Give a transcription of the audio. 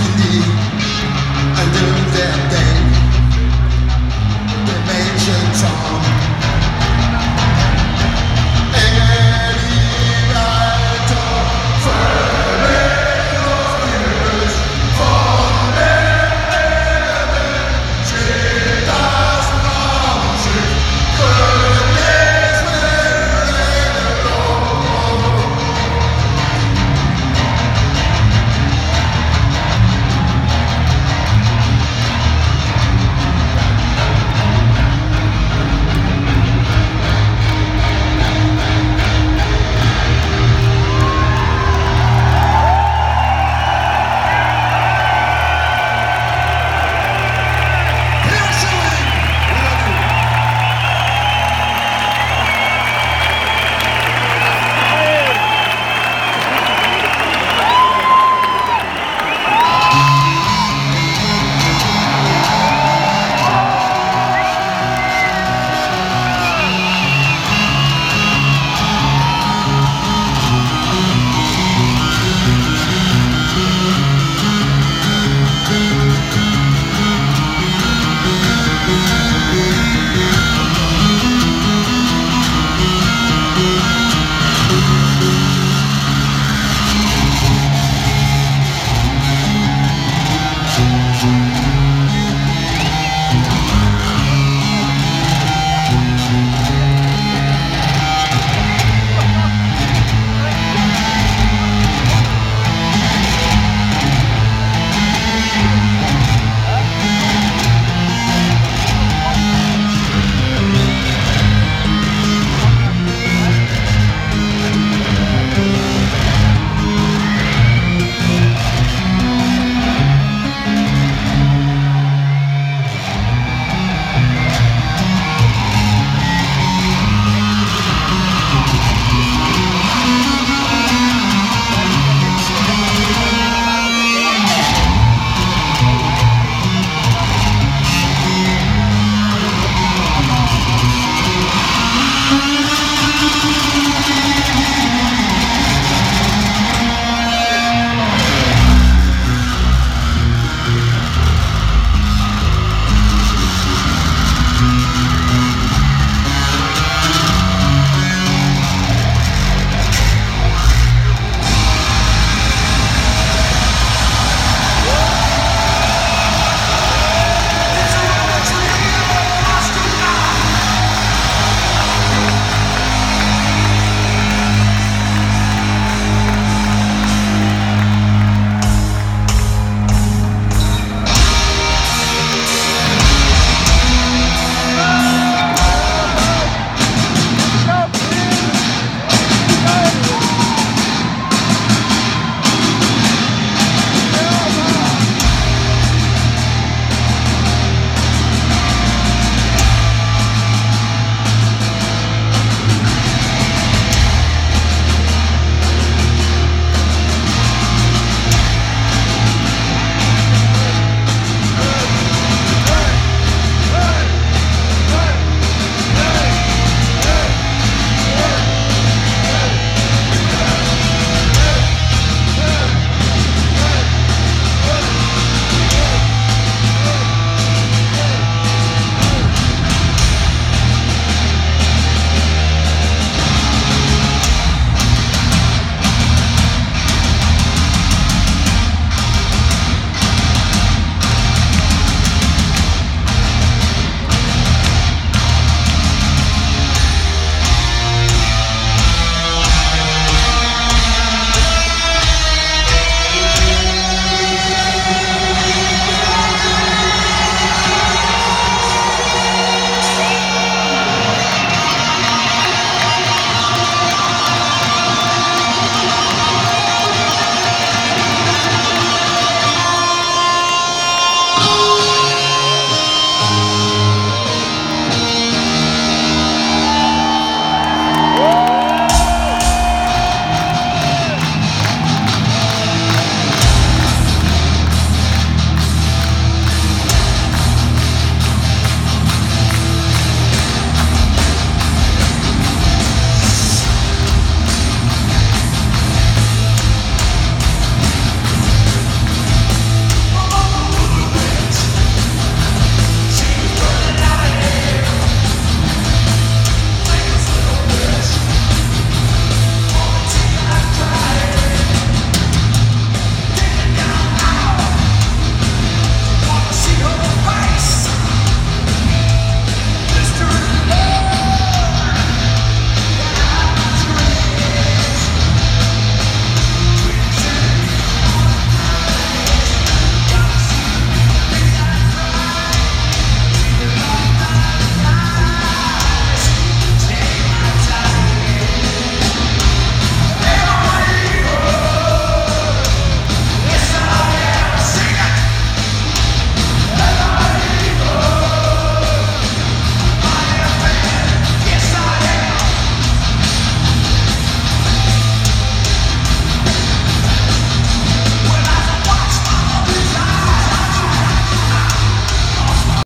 to